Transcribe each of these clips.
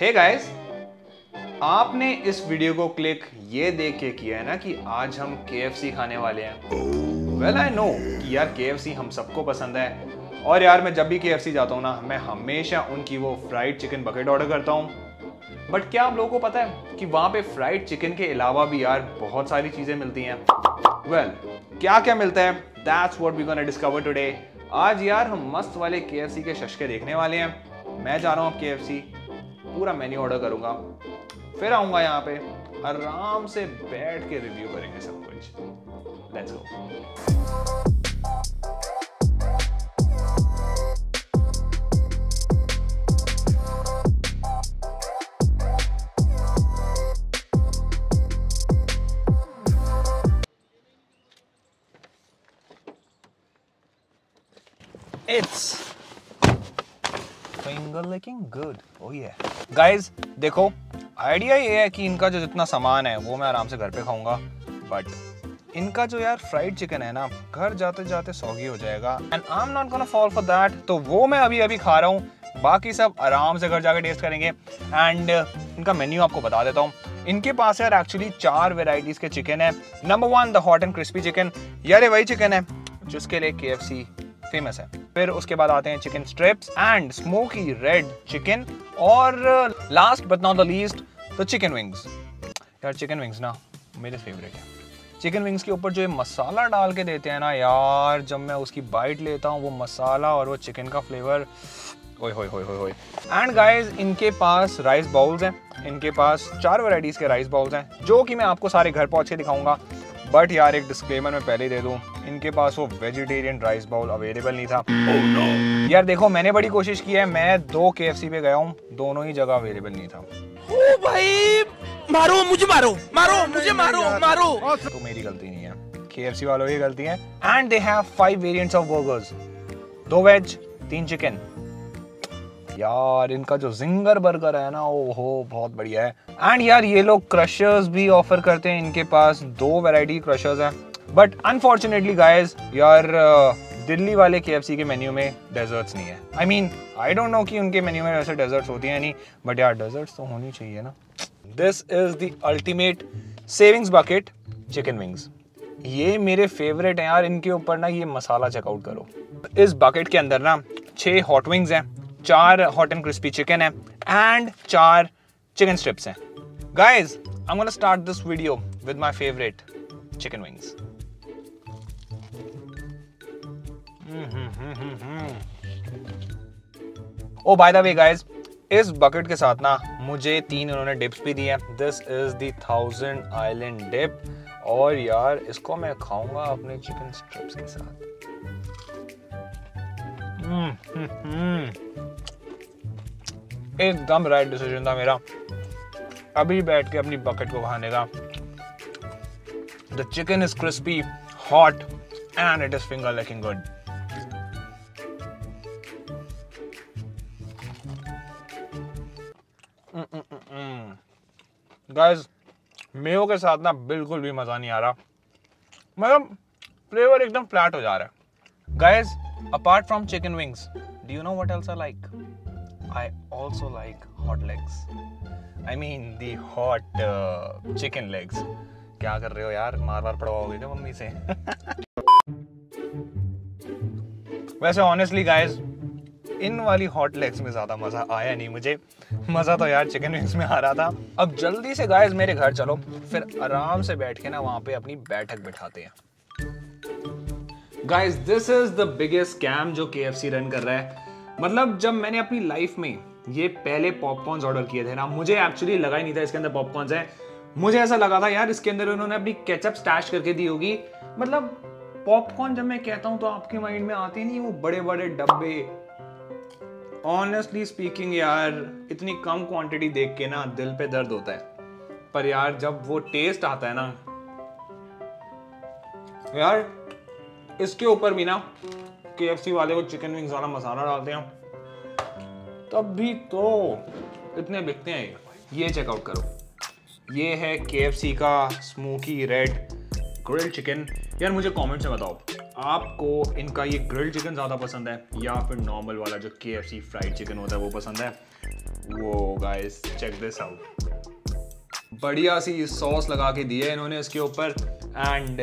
Hey guys आपने इस video को क्लिक ये देख के किया है ना कि आज हम के खाने वाले हैं। वेल आई नो कि यार के हम सबको पसंद है। और यार मैं जब भी के जाता हूँ ना मैं हमेशा उनकी वो फ्राइड चिकन बकेट ऑर्डर करता हूँ। बट क्या आप लोगों को पता है कि वहाँ पे फ्राइड चिकन के अलावा भी यार बहुत सारी चीज़ें मिलती हैं। वेल well, क्या क्या मिलता है? That's what we gonna discover today आज यार हम मस्त वाले के के शशके देखने वाले हैं। मैं जा रहा हूँ के पूरा मेन्यू ऑर्डर करूँगा फिर आऊँगा यहाँ पे आराम से बैठ के रिव्यू करेंगे सब कुछ let's go It's finger licking good. Oh yeah. Guys, देखो आइडिया ये है कि इनका जो जितना सामान है वो मैं आराम से घर पे खाऊँगा। बट इनका जो यार फ्राइड चिकन है ना घर जाते जाते सौगी हो जाएगा। And I am not gonna fall for that तो वो मैं अभी अभी खा रहा हूँ। बाकी सब आराम से घर जाकर टेस्ट करेंगे। एंड इनका मेन्यू आपको बता देता हूँ। इनके पास यार एक्चुअली चार वेराइटीज के चिकन है। Number one the hot and crispy chicken यार ये वही चिकन है जिसके लिए के फ़ेमस है। फिर उसके बाद आते हैं chicken strips and smoky red chicken और last but not the least the chicken wings यार चिकन विंग्स ना, मेरे फेवरेट है। चिकन विंग्स के ऊपर जो ये मसाला डाल के देते हैं ना यार, जब मैं उसकी बाइट लेता हूँ, वो मसाला और वो चिकन का फ्लेवर ओए, होए होए होए एंड गाइस इनके पास राइस बाउल्स हैं। इनके पास चार वैरायटीज के राइस बाउल्स हैं, जो कि मैं आपको सारे घर पहुँच के दिखाऊँगा। बट यार, एक डिस्क्लेमर मैं पहले ही दे दूँ। इनके पास वो वेजिटेरियन राइस बाउल अवेलेबल नहीं था। Oh, no. यार देखो मैंने बड़ी कोशिश की है मैं दो KFC पे गया हूँ दोनों ही जगह अवेलेबल नहीं था। ओ भाई मारो मुझे मारो मारो मुझे मारो मारो। तो मेरी गलती नहीं है। KFC वालों की गलती है। And they have five variants of burgers दो वेज तीन चिकन यार इनका जो जिंगर बर्गर है ना वो हो बहुत बढ़िया है। एंड यार ये लोग क्रशर्स भी ऑफ़र करते हैं इनके पास दो वैरायटी क्रशर्स हैं। बट अनफॉर्चुनेटली गाइस यार दिल्ली वाले के के मेन्यू में डेजर्ट्स नहीं है। I mean I don't know कि उनके मेन्यू में वैसे डेजर्ट्स होती हैं नहीं बट यार डेजर्ट्स तो होनी चाहिए ना। This is the ultimate savings bucket chicken wings ये मेरे फेवरेट हैं यार, इनके ऊपर ना ये मसाला चेकआउट करो। इस बकेट के अंदर ना छह हॉट विंग्स हैं, चार हॉट एंड क्रिस्पी चिकन है एंड चार चिकन स्ट्रिप्स हैं। Guys I am gonna start this video with my favourite chicken wings oh by the way guys इस बकेट के साथ ना मुझे तीन उन्होंने डिप्स भी दिए हैं। This is the thousand island dip और यार, इसको मैं खाऊँगा अपने चिकन स्ट्रिप्स के साथ। एकदम राइट डिसीज़न था मेरा। अभी बैठ के अपनी बकेट को खाने का। The chicken is crispy hot and it is finger looking good guys mayo के साथ ना बिल्कुल भी मज़ा नहीं आ रहा। मतलब फ्लेवर एकदम फ्लैट हो जा रहा है। Guys apart from chicken wings do you know what else I like I also like hot legs I mean the hot chicken legs क्या कर रहे हो यार? मार मार पड़वाओगे क्या मम्मी से? वैसे ऑनेस्टली गाइस इन वाली हॉट लेग्स में ज़्यादा मज़ा आया नहीं मुझे। मज़ा तो यार चिकन विंग्स में आ रहा था। अब जल्दी से गाइस मेरे घर चलो, फिर आराम से बैठ के ना वहाँ पे अपनी बैठक बिठाते हैं। Guys this is the biggest scam जो के रन कर रहा है। मतलब जब मैंने अपनी लाइफ में ये पहले पॉपकॉर्न ऑर्डर किए थे ना, मुझे एक्चुअली लगा ही नहीं था इसके अंदर पॉपकॉर्न है। मुझे ऐसा लगा था यार इसके अंदर उन्होंने अपनी केचप स्टैश करके दी होगी। मतलब पॉपकॉर्न जब मैं कहता हूँ तो आपके माइंड में आते नहीं, वो बड़े बड़े डब्बे ऑनेस्टली स्पीकिंग यार, इतनी कम क्वांटिटी देख के ना दिल पे दर्द होता है। पर यार, जब वो टेस्ट आता है ना, यार, इसके ऊपर भी ना के वाले को चिकन विंग्स वाला मसाला डालते हैं। तब भी तो इतने बिकते हैं। ये चेकआउट करो। ये है के का स्मोकी रेड ग्रिल्ड चिकन यार, मुझे कमेंट से बताओ। आपको इनका ये ग्रिल्ड चिकन ज़्यादा पसंद है या फिर नॉर्मल वाला जो के एफ़ सी फ्राइड चिकन होता है, वो पसंद है? वो गाइस चेक दिस आउट बढ़िया सी सॉस लगा के दी है इन्होंने इसके ऊपर एंड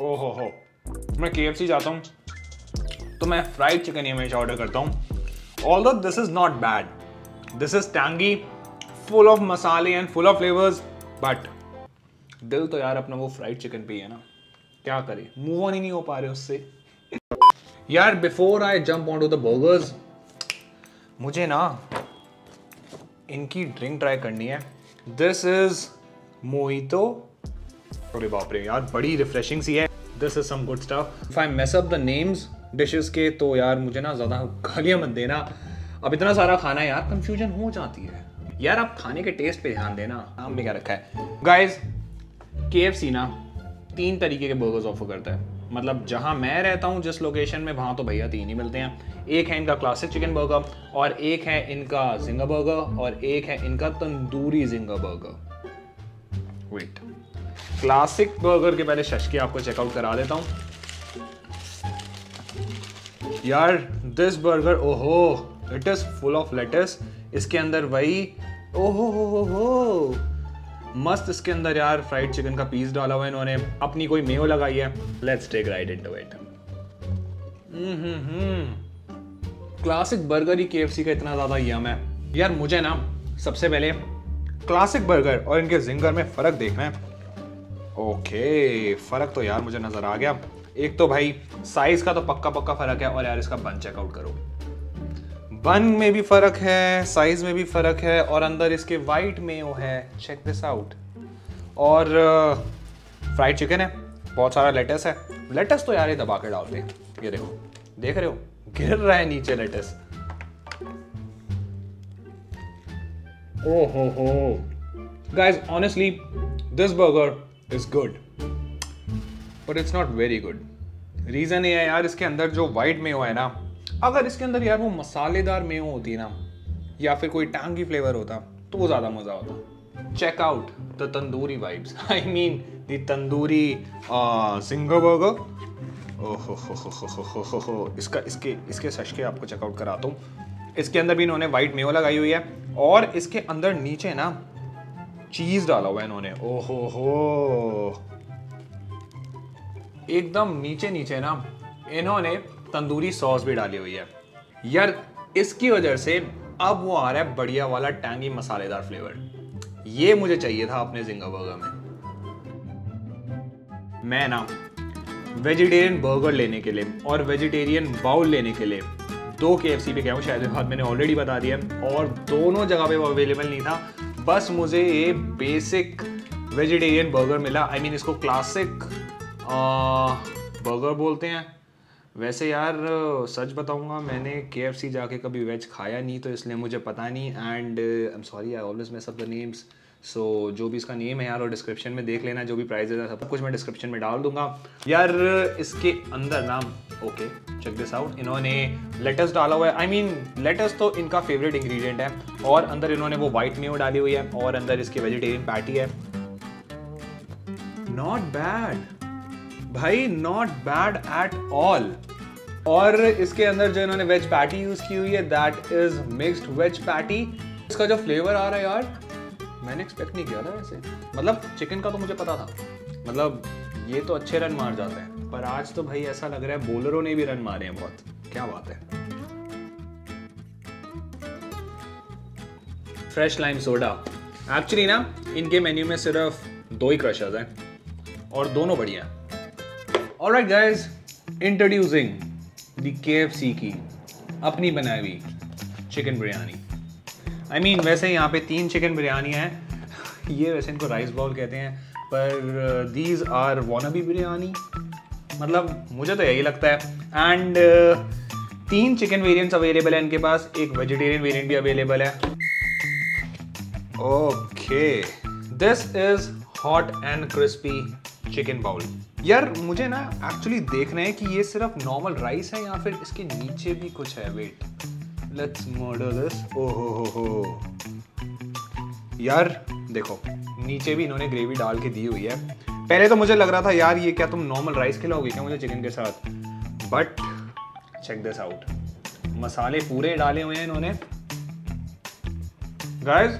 ओ हो, मैं के एफ़ सी जाता हूँ तो मैं फ्राइड चिकन ही हमेशा ऑर्डर करता हूँ। All this is not bad this is tangy full of मसाले and full of flavours but दिल तो यार अपना वो फ्राइड चिकन पे ही है ना। क्या करें? मूव ऑन ही नहीं हो पा रहे उससे। यार before I jump on to the burgers मुझे ना इनकी ड्रिंक ट्राई करनी है। दिस इज़ मोहितो अरे बाप रे, यार, बड़ी रिफ्रेशिंग सी है। This is some good stuff if I mess up the names dishes के तो यार, मुझे ना ज़्यादा गालियाँ मत देना। अब इतना सारा खाना है यार कंफ्यूजन हो जाती है। यार, आप खाने के टेस्ट पे ध्यान देना। भी क्या रखा है। गाइस के ना तीन तरीके के बर्गर्स ऑफ़र करता है। मतलब जहाँ मैं रहता हूँ, जिस लोकेशन में, वहाँ तो भैया तीन ही मिलते हैं। एक है इनका क्लासिक चिकन बर्गर और एक है इनका जिंगा बर्गर और एक है इनका तंदूरी जिंगा बर्गर वेट क्लासिक बर्गर के पहले शश आपको चेकआउट करा देता हूँ। यार दिस बर्गर ओहो it is full of lettuce इसके अंदर वही, ओहो, हो हो हो। मस्त इसके अंदर यार फ्राइड चिकन का पीस डाला हुआ है इन्होंने। अपनी कोई मेयो लगाई है। Let's take right into it classic burger he KFC का इतना ज़्यादा यम है। यार मुझे ना, सबसे पहले क्लासिक बर्गर और इनके जिंगर में फ़र्क देखना है। ओके फ़र्क तो यार मुझे नज़र आ गया। एक तो भाई साइज़ का तो पक्का पक्का फ़र्क है और यार इसका बन चेकआउट करो। बन में भी फ़र्क है साइज़ में भी फ़र्क है और अंदर इसके वाइट में वो है। चेक दिस आउट और फ्राइड चिकन है, बहुत सारा लेटस है। लेटस तो यार ये दबा के डालते ये देखो, देख रहे हो? गिर रहा है नीचे लेटस ओ हो। हो guys honestly this burger is good but it's not very good reason ये है यार, इसके अंदर जो वाइट मेयो है ना अगर इसके अंदर यार वो मसालेदार मेयो होती ना, या फिर कोई टांगी फ्लेवर होता तो वो ज़्यादा मज़ा होता check out the tandoori vibes I mean the tandoori zinger burger ओहो इसका, इसके इसके सशके आपको चेकआउट कराता हूँ। इसके अंदर भी इन्होंने वाइट मेयो लगाई हुई है। और इसके अंदर नीचे ना चीज़ डाला हुआ है इन्होंने। ओहो हो एकदम नीचे नीचे ना, इन्होंने तंदूरी सॉस भी डाली हुई है। यार इसकी वजह से अब वो आ रहा है बढ़िया वाला टैंगी मसालेदार फ्लेवर ये मुझे चाहिए था अपने जिंगा बर्गर में। मैं ना वेजिटेरियन बर्गर लेने के लिए और वेजिटेरियन बाउल लेने के लिए दो के एफ़ सी पे गया हूँ शायद बात मैंने ऑलरेडी बता दिया और दोनों जगह पे वो अवेलेबल नहीं था। बस मुझे ये बेसिक वेजिटेरियन बर्गर मिला। आई I मीन mean, इसको क्लासिक बर्गर बोलते हैं। वैसे यार, सच बताऊँगा, मैंने के एफ़ सी जाके कभी वेज खाया नहीं तो इसलिए मुझे पता नहीं and I am sorry I always miss up the names so जो भी इसका नेम है यार और डिस्क्रिप्शन में देख लेना, जो भी प्राइजेज है, सब कुछ मैं डिस्क्रिप्शन में डाल दूँगा. यार, इसके अंदर नाम ओके चेक दिस आउट इन्होंने लेटस डाला हुआ है. आई मीन लेटस तो इनका फेवरेट इंग्रेडिएंट है, और अंदर इन्होंने वो वाइट मेयो डाली हुई है, और अंदर इसकी वेजिटेरियन पैटी है. नॉट बैड भाई नॉट बैड एट ऑल और इसके अंदर जो इन्होंने वेज पैटी यूज़ की हुई है that is mixed veg patty इसका जो फ्लेवर आ रहा है यार, मैंने एक्सपेक्ट नहीं किया था वैसे। मतलब चिकन का तो मुझे पता था। मतलब ये तो अच्छे रन मार जाते हैं। पर आज तो भाई ऐसा लग रहा है बोलरों ने भी रन मारे हैं बहुत। क्या बात है। फ्रेश लाइम सोडा एक्चुअली ना, इनके मेन्यू में सिर्फ़ दो ही क्रशर्स हैं। और दोनों बढ़िया All right, guys, introducing the KFC की अपनी बनाई हुई चिकन बिरयानी आई मीन वैसे यहाँ पे तीन चिकन बिरयानी हैं. ये वैसे इनको राइस बॉल कहते हैं पर दीज आर वॉनबी बिरयानी मतलब मुझे तो यही लगता है. एंड uh, तीन चिकन वेरिएंट्स अवेलेबल है इनके पास. एक वेजिटेरियन वेरिएंट भी अवेलेबल है. Okay this is hot and crispy chicken bowl यार, मुझे ना एक्चुअली देखना है कि ये सिर्फ़ नॉर्मल राइस है या फिर इसके नीचे भी कुछ है? वेट लेट्स मर्डर दिस ओहो हो हो यार, देखो, नीचे भी इन्होंने ग्रेवी डाल के दी हुई है। पहले तो मुझे लग रहा था, यार, ये क्या तुम नॉर्मल राइस खिलाओगे क्या मुझे चिकन के साथ? बट चेक दिस आउट मसाले पूरे डाले हुए हैं इन्होंने। Guys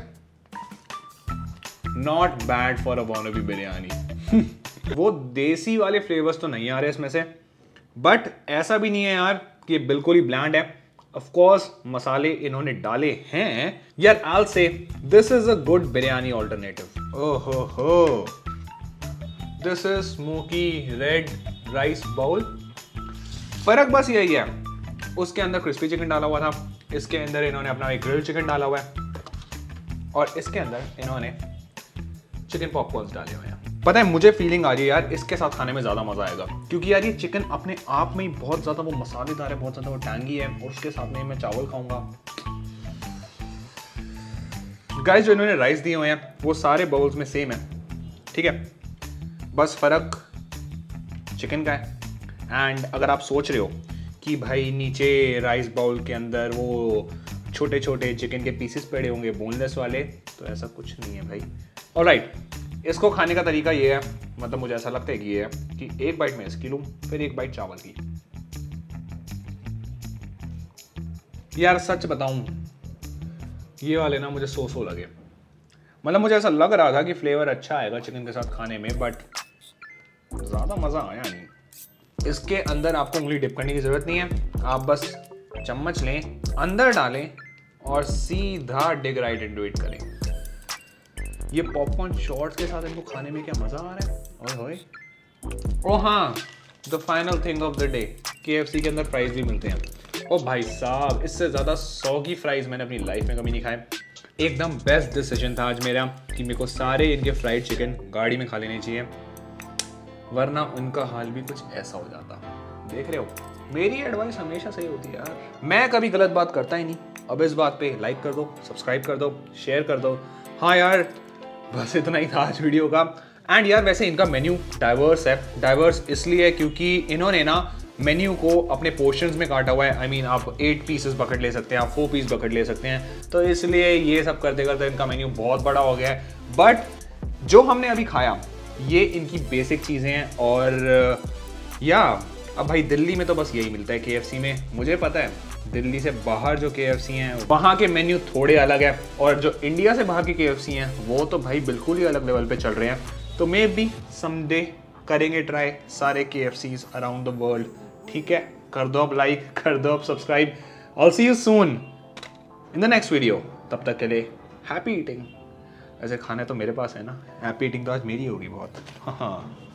not bad for a wannabe biryani वो देसी वाले फ्लेवर्स तो नहीं आ रहे इसमें से। बट ऐसा भी नहीं है यार कि बिल्कुल ही ब्लैंड है। ऑफ़ कोर्स मसाले इन्होंने डाले हैं। यार आल से this is a good biryani alternative ओहो हो this is smoky red rice bowl फ़र्क बस यही है। उसके अंदर क्रिस्पी चिकन डाला हुआ था। इसके अंदर इन्होंने अपना एक ग्रिल चिकन डाला हुआ है। और इसके अंदर इन्होंने चिकन पॉपकॉर्न डाले हुए हैं। पता है, मुझे फीलिंग आ रही है यार, इसके साथ खाने में ज़्यादा मज़ा आएगा। क्योंकि यार ये चिकन अपने आप में ही बहुत ज़्यादा, वो मसालेदार है, बहुत ज़्यादा, वो टैंगी है, और उसके साथ में मैं चावल खाऊँगा। गाइस जो इन्होंने राइस दिए हुए हैं, वो सारे बाउल्स में सेम है। ठीक है? बस फ़र्क चिकन का है। एंड अगर आप सोच रहे हो कि भाई नीचे राइस बाउल के अंदर वो छोटे छोटे चिकन के पीसेस पड़े होंगे बोनलेस वाले तो ऐसा कुछ नहीं है भाई। और राइट इसको खाने का तरीका ये है मतलब मुझे ऐसा लगता है कि ये है कि एक बाइट में इसकी लूँ, फिर एक बाइट चावल की। यार सच बताऊँ, ये वाले ना मुझे सो सो लगे। मतलब मुझे ऐसा लग रहा था कि फ्लेवर अच्छा आएगा चिकन के साथ खाने में बट ज़्यादा मज़ा आया नहीं। इसके अंदर आपको उंगली डिप करने की ज़रूरत नहीं है। आप बस चम्मच लें, अंदर डालें और सीधा डिग राइट इनटू इट करें। ये पॉपकॉर्न शॉर्ट्स के साथ इनको खाने में क्या मज़ा आ रहा है? ओए होए। ओ हाँ the final thing of the day के के अंदर फ्राइज भी मिलते हैं। ओ भाई साहब इससे ज़्यादा सौगी फ्राइज मैंने अपनी लाइफ में कभी नहीं खाए। एकदम बेस्ट डिसीज़न था आज मेरा कि मेरे को सारे इनके फ्राइड चिकन गाड़ी में खा लेने चाहिए। वरना उनका हाल भी कुछ ऐसा हो जाता। देख रहे हो? मेरी एडवाइस हमेशा सही होती है यार। मैं कभी गलत बात करता ही नहीं। अब इस बात पे लाइक कर दो सब्सक्राइब कर दो शेयर कर दो। हाँ यार बस इतना ही था आज वीडियो का। एंड यार वैसे इनका मेन्यू डाइवर्स है। डाइवर्स इसलिए है क्योंकि इन्होंने ना मेन्यू को अपने पोर्शंस में काटा हुआ है। आई I मीन mean, आप एट पीसेस बकेट ले सकते हैं आप फोर पीस बकेट ले सकते हैं। तो इसलिए ये सब करते करते इनका मेन्यू बहुत बड़ा हो गया है। बट जो हमने अभी खाया ये इनकी बेसिक चीज़ें हैं और या अब भाई दिल्ली में तो बस यही मिलता है के में। मुझे पता है दिल्ली से बाहर जो के एफ़ सी हैं, वहाँ के मेन्यू थोड़े अलग है। और जो इंडिया से बाहर के के हैं, वो तो भाई बिल्कुल ही अलग लेवल पे चल रहे हैं। तो मे बी समडे करेंगे ट्राई सारे K F Cs around the world ठीक है? कर दो अब लाइक कर दो अब subscribe all see you soon in the next video तब तक के लिए हैप्पी ईटिंग ऐसे खाने तो मेरे पास है ना। हैप्पी ईटिंग तो आज मेरी होगी बहुत। हाँ।